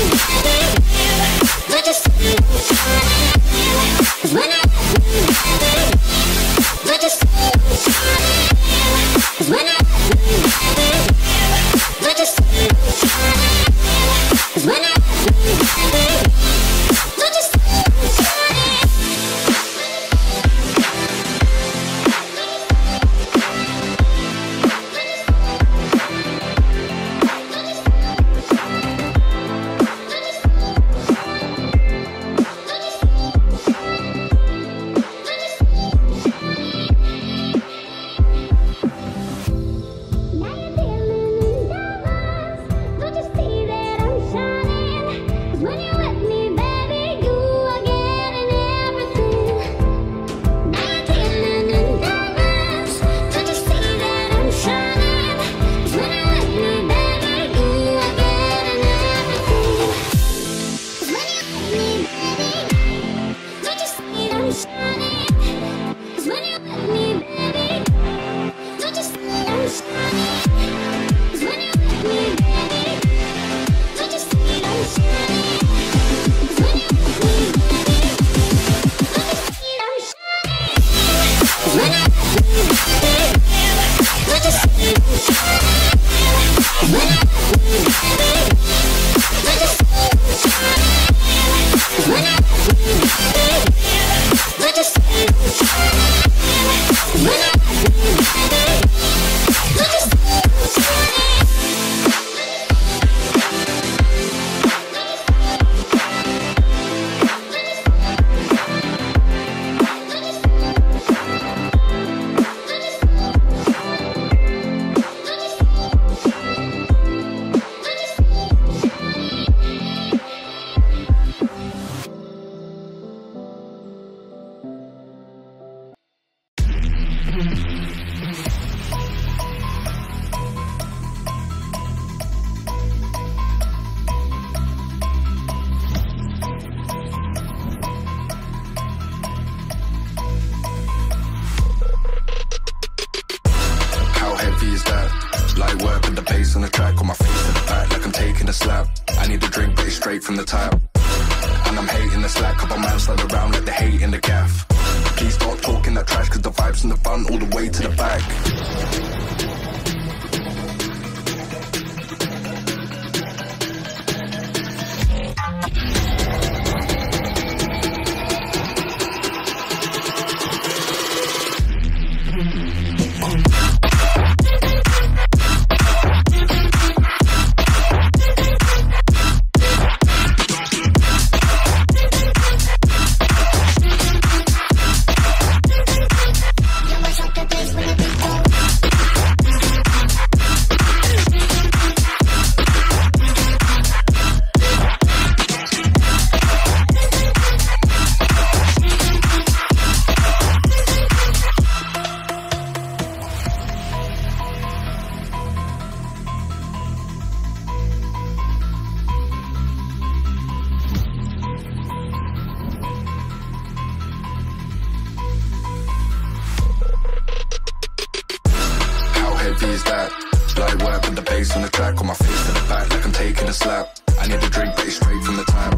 I just When I from the tile. flat. Like where I the bass on the track, on my face to the back, like I'm taking a slap. I need a drink, but it's straight from the tap.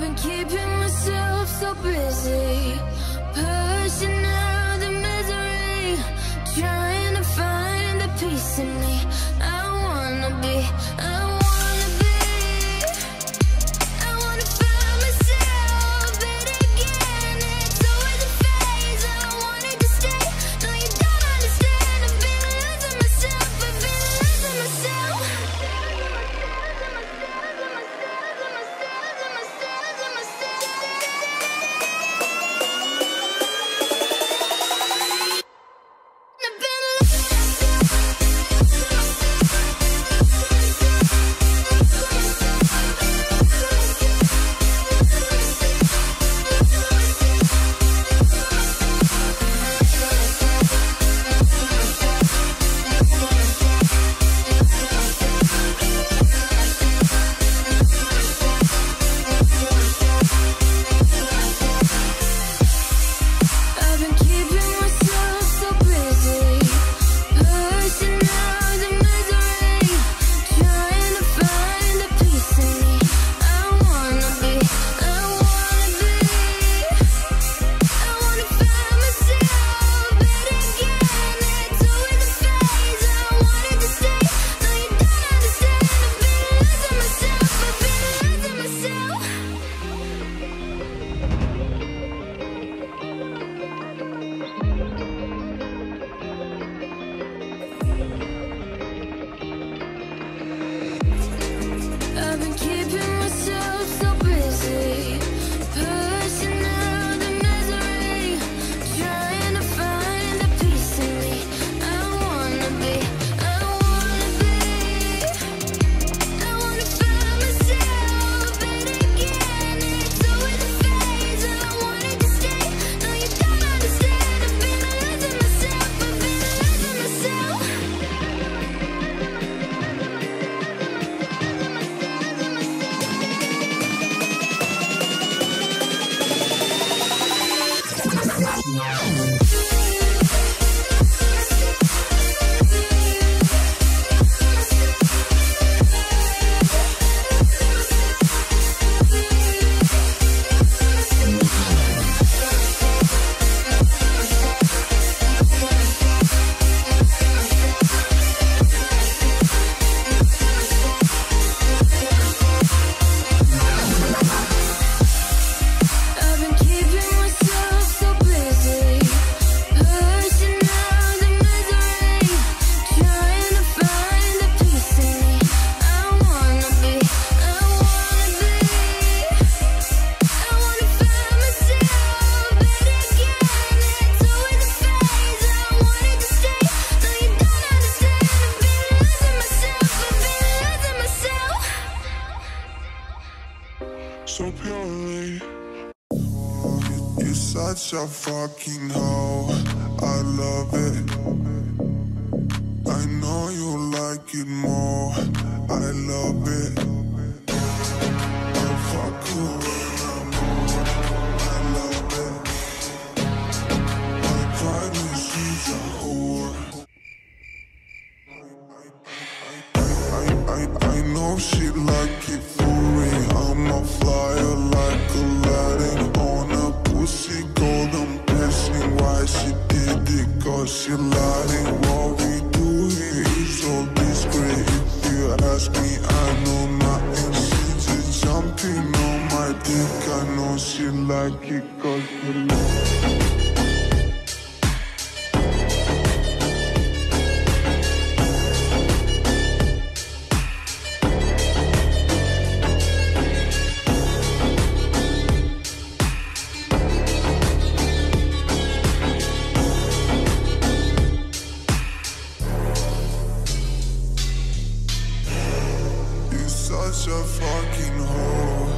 Been keeping myself so busy Pushing out the misery Trying to find the peace in me. such a fucking hoe. I love it. I know you like it more. I love it. I think I know she like it cause you love such a fucking hoe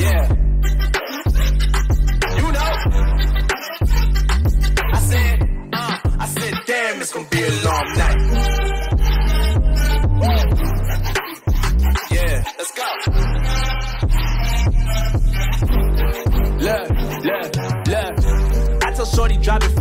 Yeah. You know. I said, uh, I said, damn, it's gonna be a long night. Yeah, let's go. Look, look, look. I told Shorty drop it for.